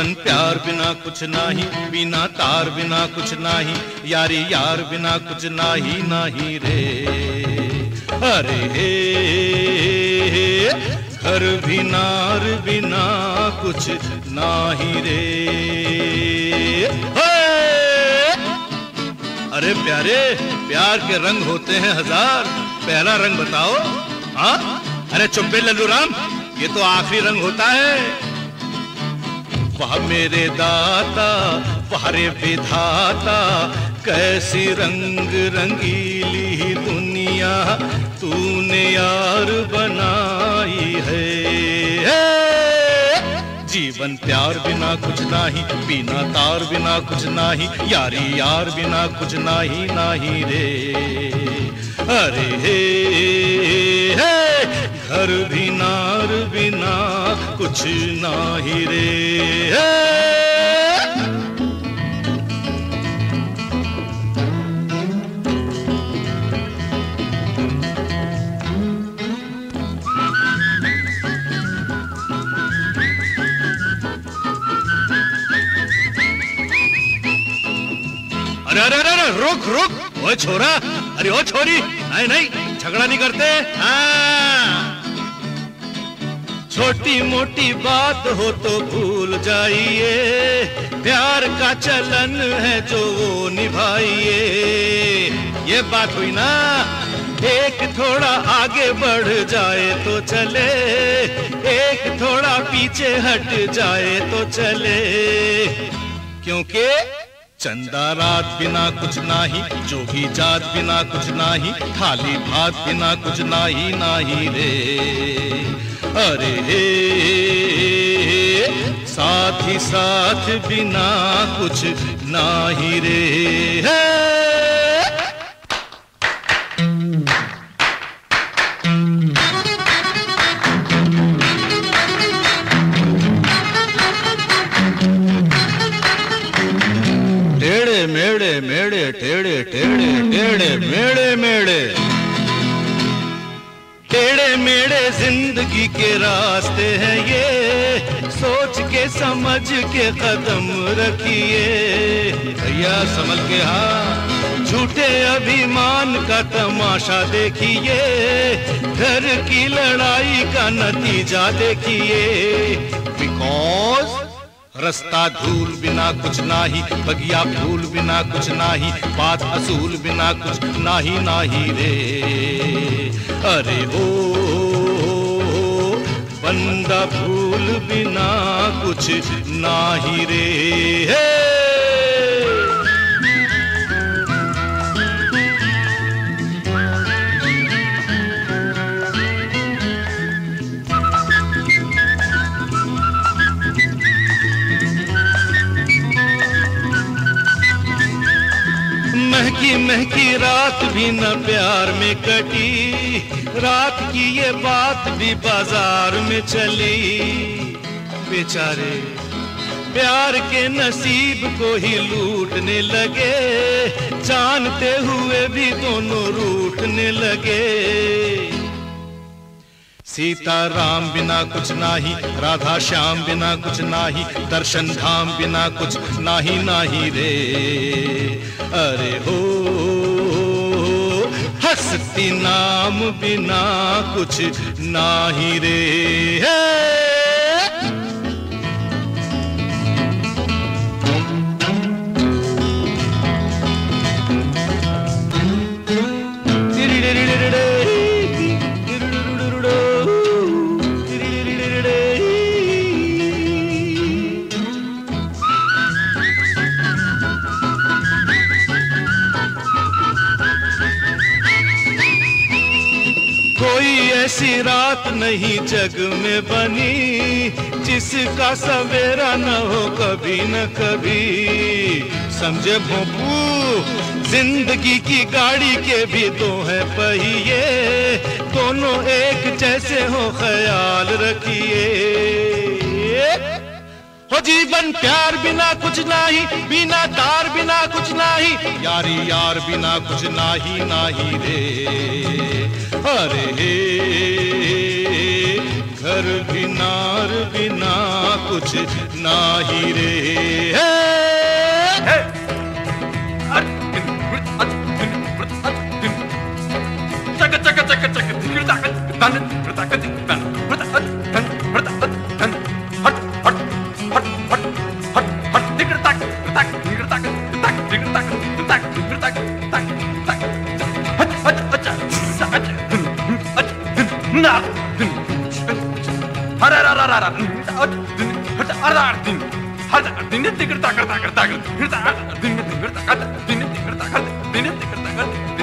जीवन प्यार बिना कुछ नाही, बिना तार बिना कुछ नाही, यारी यार बिना कुछ नाही नाही रे। अरे हे घर भी नार बिना कुछ नाही रे। अरे प्यारे, प्यार के रंग होते हैं हज़ार, पहला रंग बताओ हाँ? अरे चुप्पे लल्लू राम, ये तो आखिरी रंग होता है। वह मेरे दाता, वह विधाता, कैसी रंग रंगीली दुनिया तूने यार बनाई है। जीवन प्यार बिना कुछ नाही बिना तार बिना कुछ नाही, यारी यार बिना कुछ नाही नाही रे। अरे हे, हे घर भी नार बिना कुछ ना ही रे हे। रुक रुक ओए छोरा, अरे ओ छोरी, नहीं नहीं, झगड़ा नहीं करते। हाँ। छोटी मोटी बात हो तो भूल जाइए, प्यार का चलन है जो वो निभाइए। ये बात हुई ना, एक थोड़ा आगे बढ़ जाए तो चले, एक थोड़ा पीछे हट जाए तो चले। क्योंकि चंदा रात बिना कुछ नाही, जोगी जात बिना कुछ नाही, थाली भात बिना कुछ नाही नाही रे। अरे हे, साथ ही साथ बिना कुछ नाही रे। हे। मेढ़े टेढ़े टेढ़े टेढ़े मेड़े मेढ़े। टेढ़े, मेढ़े ज़िंदगी के रास्ते हैं ये। सोच के, समझ के कदम रखिए। भैया, संभल के हाँ झूठे अभिमान का तमाशा देखिए। घर की लड़ाई का नतीजा देखिए। बिकॉज़ रास्ता धूल बिना कुछ नाही, बगिया फूल बिना कुछ नाही, बात असूल बिना कुछ नाही नाही रे। अरे हो, बंदा फूल बिना कुछ नाही रे। महकी रात भी न प्यार में कटी। रात की ये बात भी बाज़ार में चली। बेचारे, प्यार के नसीब को ही लूटने लगे। जानते हुए भी दोनों रूठने लगे। सीता राम बिना कुछ नाही, राधा श्याम बिना कुछ नाही, दर्शन धाम बिना कुछ नाही नाही रे अरे हो हस्ती नाम बिना कुछ नाही रे हे। ऐसी रात नहीं जग में बनी, जिसका सवेरा न हो कभी न कभी। समझे भोपू, ज़िंदगी की गाड़ी के भी दो है पहिए, दोनों एक जैसे हो ख्याल रखिए। हो जीवन प्यार बिना कुछ नाही, बिना तार बिना कुछ नाही, यारी यार बिना कुछ नाही नाही रे। अरे हे बिना कुछ ना ही रे। चक चक चक हर हट हट हर हर दिन हर दिन करता करता करता करता दिन दिगर करता दिन दिगर करता दिन दिगर करता दिन